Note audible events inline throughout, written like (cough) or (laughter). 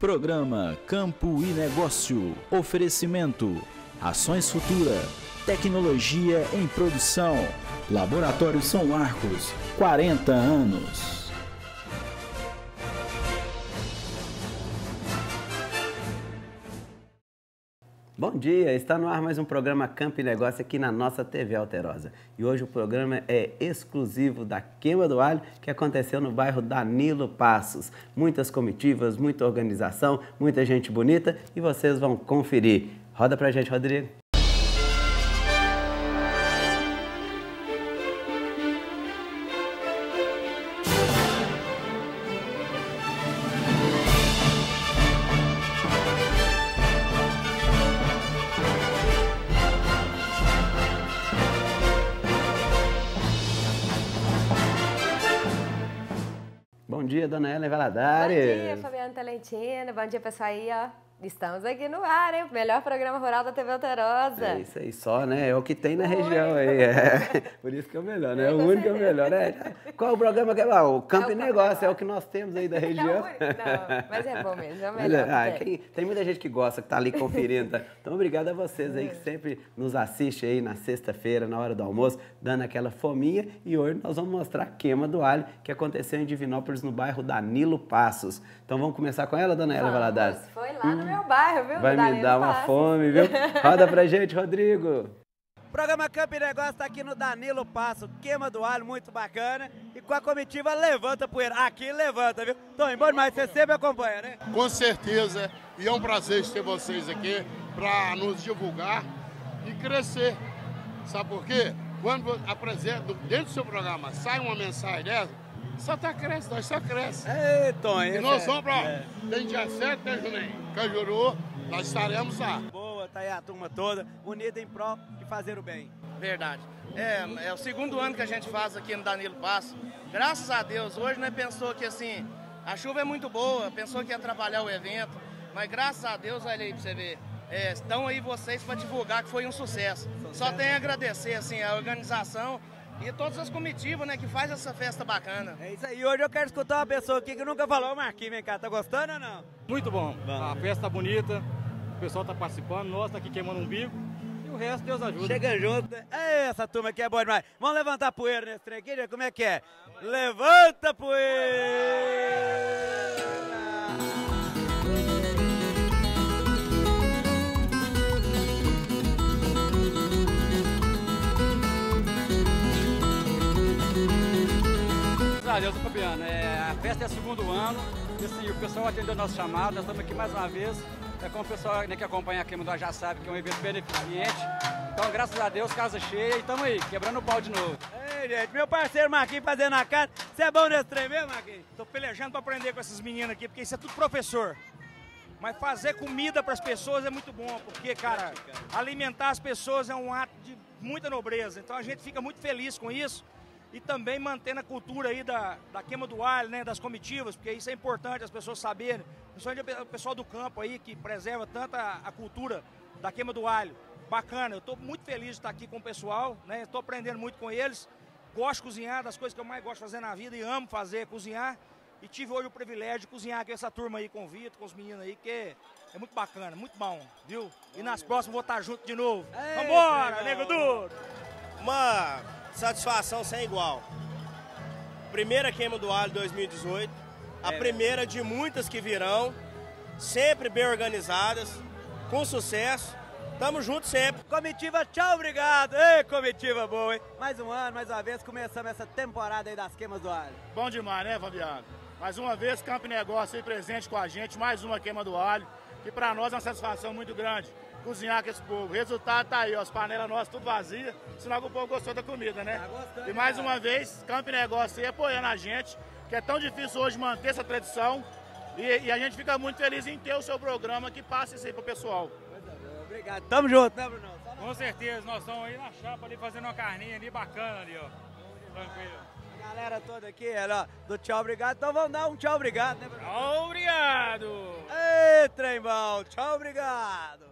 Programa Campo e Negócio. Oferecimento. Ações Futura. Tecnologia em produção. Laboratório São Marcos. 40 anos. Bom dia, está no ar mais um programa Campo e Negócio aqui na nossa TV Alterosa. E hoje o programa é exclusivo da Queima do Alho, que aconteceu no bairro Danilo Passos. Muitas comitivas, muita organização, muita gente bonita e vocês vão conferir. Roda pra gente, Rodrigo. Bom dia, dona Ellen Valadares. Bom dia, Fabiano Talentino. Bom dia, pessoal aí, ó. Estamos aqui no ar, hein? O melhor programa rural da TV Alterosa. É isso aí, só, né? É o que tem na região aí. É. (laughs) Por isso que é o melhor, né? É o único é o melhor, né? Qual o programa que é? Ah, o Campo É e Negócio, é o que nós temos aí da região. (laughs) É o único. Não, mas é bom mesmo, é o melhor. ah, é. quem- tem muita gente que gosta, que tá ali conferindo. Tá? Então, obrigado a vocês aí que sempre nos assiste aí na sexta-feira, na hora do almoço, dando aquela fominha. E hoje nós vamos mostrar a queima do alho que aconteceu em Divinópolis, no bairro Danilo Passos. Então, vamos começar com ela, dona Ela Valadares? Foi lá no meu bairro, viu? Vai me dar uma fome, viu? (laughs) Roda pra gente, Rodrigo. Programa Campo e Negócio está aqui no Danilo Passo, queima do alho, muito bacana. E com a comitiva Levanta Poeira. Aqui levanta, viu? Tô embora, mas você sempre acompanha, né? Com certeza. E é um prazer ter vocês aqui para nos divulgar e crescer. Sabe por quê? Quando apresenta, dentro do seu programa, sai uma mensagem dessa, só tá crescendo, nós só cresce. Ei, Tonho. E nós é- vamos para é. tem dia 7, né, Juninho? Cajuru, nós estaremos lá. Boa, tá aí a turma toda, unida em prol de fazer o bem. Verdade. É, é o segundo ano que a gente faz aqui no Danilo Passo. Graças a Deus, hoje não pensou que assim, a chuva é muito boa, pensou que ia atrapalhar o evento, mas graças a Deus, olha aí pra você ver, é, estão aí vocês para divulgar que foi um sucesso. Só tenho a agradecer assim, a organização e todas as comitivas né, que faz essa festa bacana. É isso aí, hoje eu quero escutar uma pessoa aqui que nunca falou, Marquinhos, vem cá, tá gostando ou não? Muito bom. Bom. A festa tá bonita, o pessoal tá participando, nós tá aqui queimando um bico. E o resto, Deus ajuda. Chega junto, né? Essa turma aqui é boa demais. Vamos levantar poeira nesse trem aqui, como é que é? Levanta poeira! Deus, Fabiano. É, a festa é segundo ano. E, assim, o pessoal atendeu nosso chamado. Nós estamos aqui mais uma vez. É como o pessoal né, que acompanha a Queima do Ar já sabe que é um evento beneficente. Então, graças a Deus, casa cheia e estamos aí, quebrando o pau de novo. Ei, gente, meu parceiro Marquinhos fazendo a cara. Você é bom nesse trem mesmo, Marquinhos? Tô pelejando pra aprender com esses meninos aqui, porque isso é tudo professor. Mas fazer comida pras pessoas é muito bom, porque, cara, alimentar as pessoas é um ato de muita nobreza. Então a gente fica muito feliz com isso. E também mantendo a cultura aí da, da queima do alho, né, das comitivas, porque isso é importante as pessoas saberem. Principalmente o pessoal do campo aí, que preserva tanto a, cultura da queima do alho. Bacana, eu estou muito feliz de estar aqui com o pessoal, né? Estou aprendendo muito com eles. Gosto de cozinhar, das coisas que eu mais gosto de fazer na vida e amo fazer, é cozinhar. E tive hoje o privilégio de cozinhar com essa turma aí, com o Vitor, com os meninos aí, que é, muito bacana, muito bom, viu? E nas próximas vou estar junto de novo. Vambora, nego duro! uma satisfação sem igual. Primeira queima do alho 2018, a primeira de muitas que virão, sempre bem organizadas, com sucesso. Tamo junto sempre. Comitiva, tchau, obrigado. Ei, comitiva boa, hein? Mais um ano, mais uma vez, começamos essa temporada aí das queimas do alho. Bom demais, né, Fabiano? Mais uma vez, Campo e Negócio aí presente com a gente, mais uma queima do alho, que pra nós é uma satisfação muito grande. Cozinhar com esse povo. O resultado tá aí, ó, as panelas nossas tudo vazias, sinal que o povo gostou da comida, né? Tá gostando, e mais cara. uma vez, Campo Negócio aí apoiando a gente, que é tão difícil hoje manter essa tradição. E, e a gente fica muito feliz em ter o seu programa que passa isso aí pro pessoal. Obrigado. Tamo junto, né, Bruno? Com certeza, nós estamos aí na chapa ali fazendo uma carninha ali bacana ali, ó. Tranquilo. A galera toda aqui, ela, do tchau, obrigado. Então vamos dar um tchau, obrigado, né, Bruno? Obrigado! Ei, trem bom, tchau, obrigado.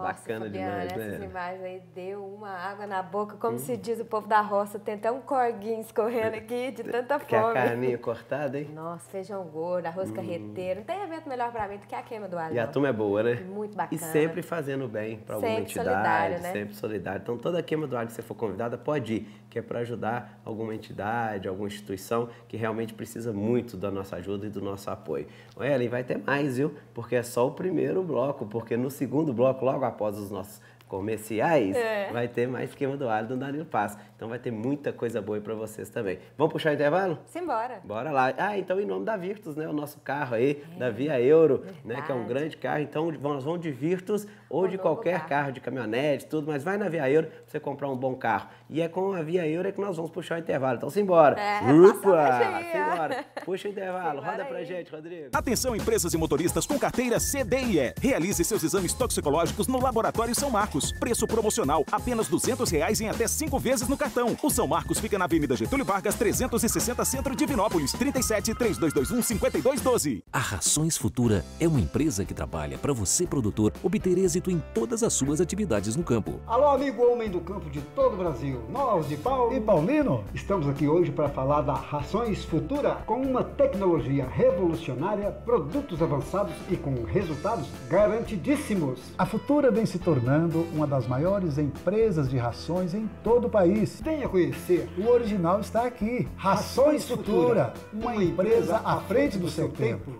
Nossa, Bacana Fabiana, demais, essas né? imagens aí deu uma água na boca, como se diz o povo da roça, tem até um corguinho escorrendo (laughs) aqui de tanta Que a fome. carninha (laughs) cortada, hein? Nossa, feijão gordo, arroz carreteiro. Não tem evento melhor pra mim do que a queima do alho. E a turma é boa, né? Muito E bacana. sempre fazendo bem para alguma Sempre entidade, solidário, né? sempre solidário. Então, toda queima do alho que você for convidada, pode ir, que é para ajudar alguma entidade, alguma instituição que realmente precisa muito da nossa ajuda e do nosso apoio. Ellen, vai ter mais, viu? Porque é só o primeiro bloco, porque no segundo bloco, logo após os nossos comerciais, É. vai ter mais queima do alho do Danilo Paz. Então, vai ter muita coisa boa aí para vocês também. Vamos puxar o intervalo? Simbora. Bora lá. Ah, então em nome da Virtus, né? O nosso carro aí, da Via Euro, né? Que é um É, verdade. grande carro. Então nós vamos de Virtus ou Um de qualquer carro. carro. de caminhonete, tudo, mas vai na Via Euro pra você comprar um bom carro. E é com a Via Euro é que nós vamos puxar o intervalo. Então simbora. É, Upa! Simbora. Puxa o intervalo. Simbora Roda pra aí. gente, Rodrigo. Atenção empresas e motoristas com carteira CDIE. Realize seus exames toxicológicos no Laboratório São Marcos. Preço promocional, apenas 200 reais em até 5 vezes no cartão. O São Marcos fica na Avenida Getúlio Vargas, 360 Centro de Vinópolis, 37 3221 5212. A Rações Futura é uma empresa que trabalha para você, produtor, obter êxito em todas as suas atividades no campo. Alô, amigo homem do campo de todo o Brasil. Nós de Paulo e Paulino estamos aqui hoje para falar da Rações Futura com uma tecnologia revolucionária, produtos avançados e com resultados garantidíssimos. A Futura vem se tornando uma das maiores empresas de rações em todo o país. Venha conhecer O original está aqui. Rações Futura, uma empresa à frente do seu tempo.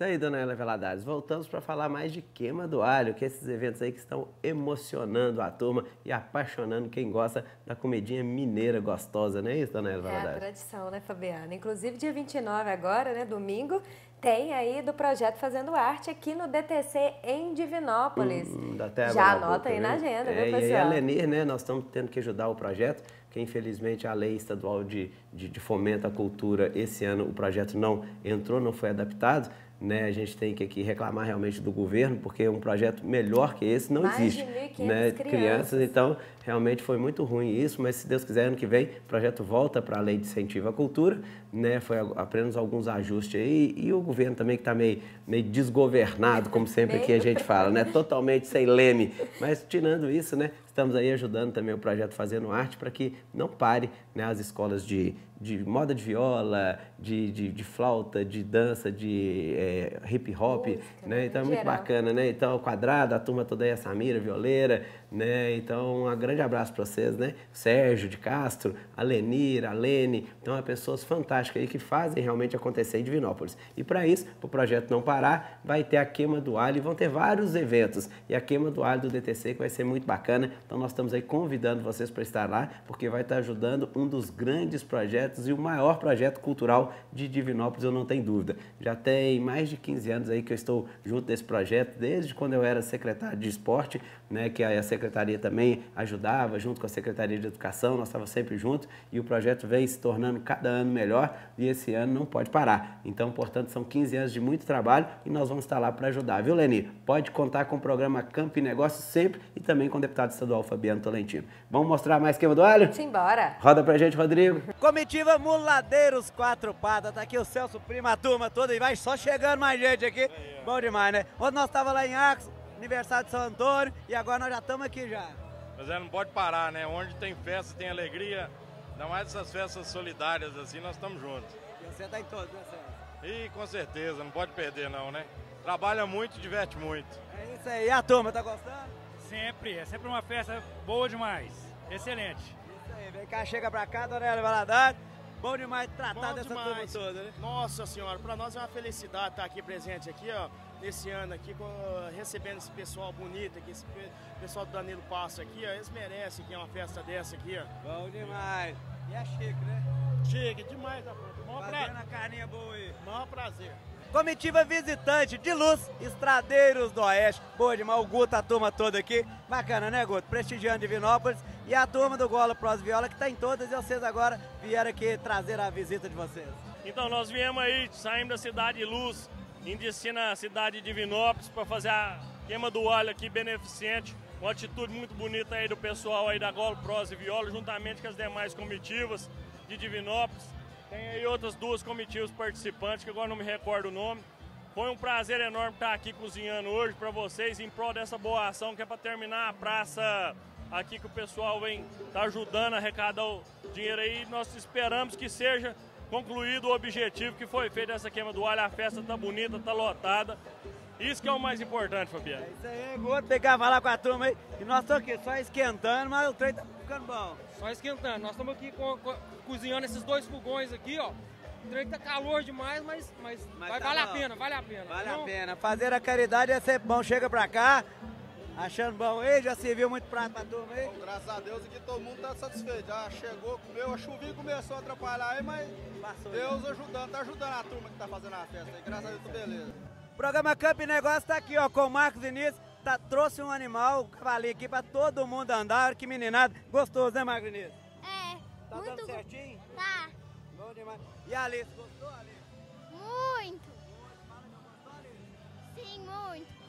Isso aí, dona Ela Veladares. Voltamos para falar mais de queima do alho, que é esses eventos aí que estão emocionando a turma e apaixonando quem gosta da comidinha mineira gostosa, não é isso, dona Ela É a Veladares? tradição, né, Fabiana? Inclusive, dia 29 agora, né, domingo, tem aí do projeto Fazendo Arte aqui no DTC em Divinópolis. Hum, Já anota boca, aí na agenda, é, viu, E pessoal? a Lenir, né, nós estamos tendo que ajudar o projeto, porque infelizmente a lei estadual de, de, de fomento à cultura, esse ano o projeto não entrou, não foi adaptado. Né, a gente tem que aqui reclamar realmente do governo, porque um projeto melhor que esse não Mais de existe. 1.500 né? crianças. então realmente foi muito ruim isso, mas se Deus quiser, ano que vem o projeto volta para a lei de incentivo à cultura, né? Foi apenas alguns ajustes aí, e o governo também que está meio, meio desgovernado, como sempre aqui a gente fala, né? (laughs) Totalmente sem leme. Mas tirando isso, né? Estamos aí ajudando também o projeto Fazendo Arte para que não pare né, as escolas de, de moda de viola, de, de, de flauta, de dança, de é, hip hop, Música, né? Então é muito geral. bacana, né? Então, o quadrado, a turma toda aí, a Samira, violeira, né? Então, um grande abraço para vocês, né? Sérgio de Castro, a Lenir, a Lene, então, é pessoas fantásticas aí que fazem realmente acontecer em Divinópolis. E para isso, para o projeto não parar, vai ter a queima do alho e vão ter vários eventos. E a queima do alho do DTC que vai ser muito bacana. Então, nós estamos aí convidando vocês para estar lá, porque vai estar ajudando um dos grandes projetos e o maior projeto cultural de Divinópolis, eu não tenho dúvida. Já tem mais de 15 anos aí que eu estou junto desse projeto, desde quando eu era secretário de esporte, né, que a secretaria também ajudava, junto com a Secretaria de Educação, nós estávamos sempre juntos, e o projeto vem se tornando cada ano melhor, e esse ano não pode parar. Então, portanto, são 15 anos de muito trabalho, e nós vamos estar lá para ajudar, viu, Leni? Pode contar com o programa Campo e Negócio sempre, e também com o deputado estadual Fabiano Tolentino. Vamos mostrar mais queima do alho? Simbora! Roda pra gente, Rodrigo. (laughs) Comitiva Muladeiros Quatro Patas, tá aqui o Celso Prima, a turma toda, e vai só chegando mais gente aqui. Bom demais, né? Ontem nós tava lá em Arcos, aniversário de São Antônio, e agora nós já estamos aqui já. Mas é, não pode parar, né? Onde tem festa, tem alegria, ainda mais essas festas solidárias assim, nós estamos juntos. E você tá em todos, né, Celso? E com certeza, não pode perder não, né? Trabalha muito e diverte muito. É isso aí, e a turma, tá gostando? Sempre, é sempre uma festa boa demais. Excelente. Isso aí, vem cá, chega pra cá, dona Ela Valadares. Bom demais tratar Bom dessa demais. turma toda, né? Nossa senhora, para nós é uma felicidade estar aqui presente aqui, ó, nesse ano aqui, recebendo esse pessoal bonito aqui, esse pe- pessoal do Danilo Passo aqui, ó, eles merecem que é uma festa dessa aqui, ó. Bom demais. E é chique, né? Chique demais, da Maior Fazendo prazer. a carninha boa aí. Maior prazer. Comitiva visitante de luz, Estradeiros do Oeste. Boa demais, o Guto, a turma toda aqui. Bacana, né, Guto? Prestigiando Divinópolis. E a turma do Gola Pros Viola, que tá em todas, e vocês agora vieram aqui trazer a visita de vocês. Então, nós viemos aí, saímos da cidade de Luz, destino à cidade de Divinópolis, para fazer a queima do alho aqui beneficente. Uma atitude muito bonita aí do pessoal aí da Golo, Pros e Viola, juntamente com as demais comitivas de Divinópolis. Tem aí outras duas comitivas participantes, que agora não me recordo o nome. Foi um prazer enorme estar aqui cozinhando hoje para vocês em prol dessa boa ação que é para terminar a praça aqui que o pessoal vem tá ajudando a arrecadar o dinheiro aí. Nós esperamos que seja concluído o objetivo que foi feito essa queima do alho. A festa tá bonita, tá lotada. Isso que é o mais importante, Fabiano. É isso aí, vou pegar, falar com a turma aí. E nós estamos aqui só esquentando, mas o trem tá ficando bom. Só esquentando. Nós estamos aqui com, com, cozinhando esses dois fogões aqui, ó. O trem tá calor demais, mas, mas, mas vai, tá vale bom. a pena, vale a pena. Vale a pena. Fazer a caridade é sempre bom. Chega pra cá, achando bom aí, já serviu muito prato pra turma aí? Bom, graças a Deus aqui todo mundo tá satisfeito. Já chegou, comeu, a chuvinha começou a atrapalhar aí, mas Passou, Deus aí. ajudando, tá ajudando a turma que tá fazendo a festa aí. Graças a Deus, tudo beleza. O programa Camp Negócio tá aqui, ó, com o Marcos Vinícius. Tá, trouxe um animal, um cavalinho aqui pra todo mundo andar. Que meninado. Gostoso, né, Marcos Vinícius? É. Tá muito dando certinho? Tá. Bom demais. E a Alice, gostou, Alice? Muito. Sim, muito.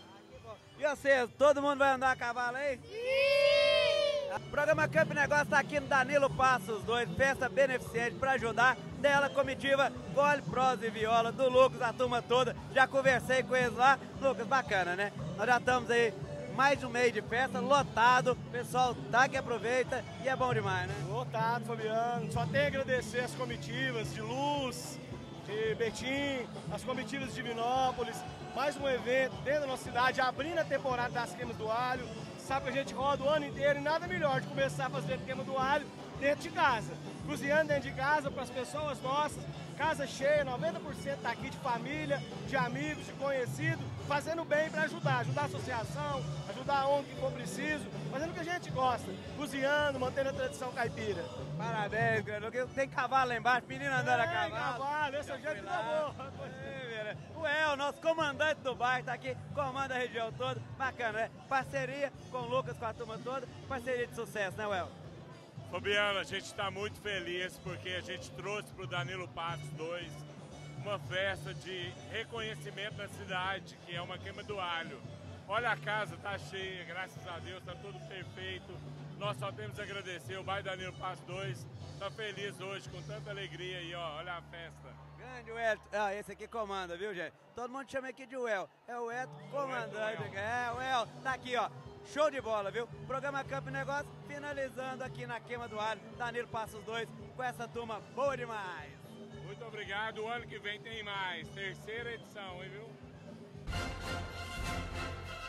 E vocês, todo mundo vai andar a cavalo aí? Sim! O programa Camp Negócio está aqui no Danilo Passos 2, festa beneficente para ajudar dela comitiva Gole, Prosa e Viola, do Lucas, a turma toda. Já conversei com eles lá. Lucas, bacana, né? Nós já estamos aí mais de um mês de festa, lotado. O pessoal tá que aproveita e é bom demais, né? Lotado, Fabiano. Só tem a agradecer as comitivas de Luz, de Betim, as comitivas de Divinópolis, mais um evento dentro da nossa cidade, abrindo a temporada das queimas do alho. Sabe que a gente roda o ano inteiro e nada melhor de começar a fazer queima do alho dentro de casa. Cozinhando dentro de casa para as pessoas nossas, casa cheia, 90% tá aqui de família, de amigos, de conhecidos, fazendo bem para ajudar, ajudar a associação, ajudar que for preciso, fazendo o que a gente gosta, cozinhando, mantendo a tradição caipira. Parabéns. Tem cavalo lá embaixo, menino andando a cavalo. cavalo, esse é o jeito da boa. O El, nosso comandante do bairro, tá aqui, comanda a região toda. Bacana, né? Parceria com o Lucas, com a turma toda. Parceria de sucesso, né, El? Fabiano, a gente está muito feliz porque a gente trouxe para o Danilo Passos 2 uma festa de reconhecimento da cidade, que é uma queima do alho. Olha a casa, tá cheia, graças a Deus, tá tudo perfeito. Nós só temos a agradecer. O bairro Danilo Passos 2 tá feliz hoje, com tanta alegria aí, ó. Olha a festa. Grande Well. Ah, esse aqui comanda, viu, gente? Todo mundo chama aqui de Well. É o Eto comandante. É, o El. Tá aqui, ó. Show de bola, viu? Programa Campo Negócio finalizando aqui na queima do alho. Danilo Passos 2 com essa turma boa demais. Muito obrigado. O ano que vem tem mais. Terceira edição, hein, viu?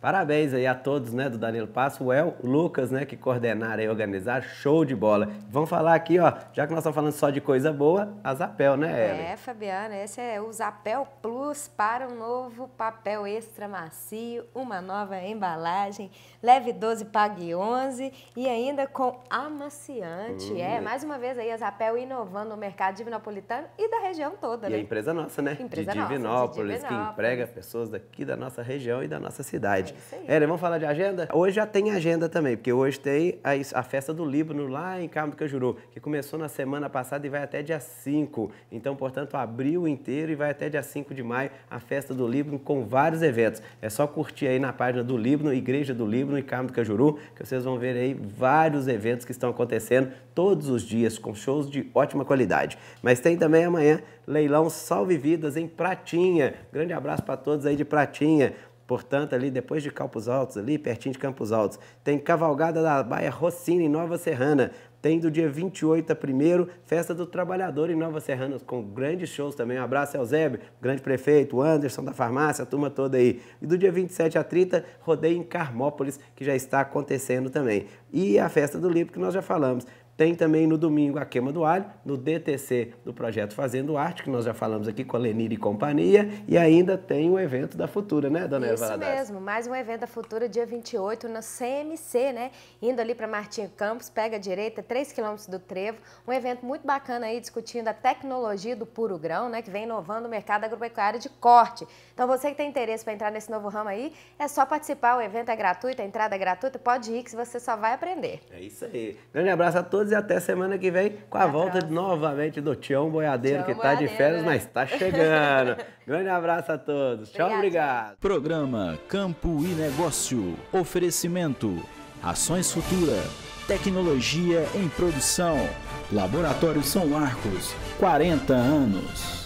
Parabéns aí a todos, né, do Danilo Passo, o El, o Lucas, né, que coordenaram e organizaram, show de bola. Vamos falar aqui, ó, já que nós estamos falando só de coisa boa, a Zapel, né, Ellen? É, Fabiana, esse é o Zapel Plus para um novo papel extra macio, uma nova embalagem, leve 12, pague 11 e ainda com amaciante. Hum. É, mais uma vez aí a Zapel inovando no mercado divinopolitano e da região toda, e né? a empresa nossa, né? Empresa de nossa, Divinópolis, de que Divinópolis. emprega pessoas daqui da nossa região e da nossa cidade. É aí. Ellen, vamos falar de agenda? Hoje já tem agenda também, porque hoje tem a, a festa do Líbano lá em Carmo do Cajuru, que começou na semana passada e vai até dia 5. Então, portanto, abril inteiro e vai até dia 5 de maio a festa do Líbano com vários eventos. É só curtir aí na página do Líbano, Igreja do Líbano em Carmo do Cajuru, que vocês vão ver aí vários eventos que estão acontecendo todos os dias com shows de ótima qualidade. Mas tem também amanhã leilão Salve Vidas em Pratinha. Grande abraço para todos aí de Pratinha. Portanto, ali depois de Campos Altos, ali pertinho de Campos Altos, tem Cavalgada da Baia Rossini, em Nova Serrana. Tem do dia 28 a 1 Festa do Trabalhador em Nova Serrana, com grandes shows também. Um abraço, Eusébio, grande prefeito, Anderson da farmácia, a turma toda aí. E do dia 27 a 30, rodeio em Carmópolis, que já está acontecendo também. E a Festa do Livro, que nós já falamos. Tem também no domingo a queima do alho, no DTC do projeto Fazendo Arte, que nós já falamos aqui com a Lenir e companhia, e ainda tem o evento da Futura, né, dona Eva Isso Valadares? mesmo, mais um evento da Futura, dia 28, na CMC, né? Indo ali para Martinho Campos, pega a direita, 3 quilômetros do Trevo. Um evento muito bacana aí, discutindo a tecnologia do puro grão, né? Que vem inovando o mercado agropecuário de corte. Então, você que tem interesse para entrar nesse novo ramo aí, é só participar, o evento é gratuito, a entrada é gratuita, pode ir que você só vai aprender. É isso aí. Grande abraço a todos e até semana que vem com a volta novamente do Tião Boiadeiro, Tião que está de férias, mas está chegando. (laughs) Grande abraço a todos. Tchau, obrigado. Programa Campo e Negócio. Oferecimento. Ações Futura. tecnologia em produção. Laboratório São Marcos, 40 anos.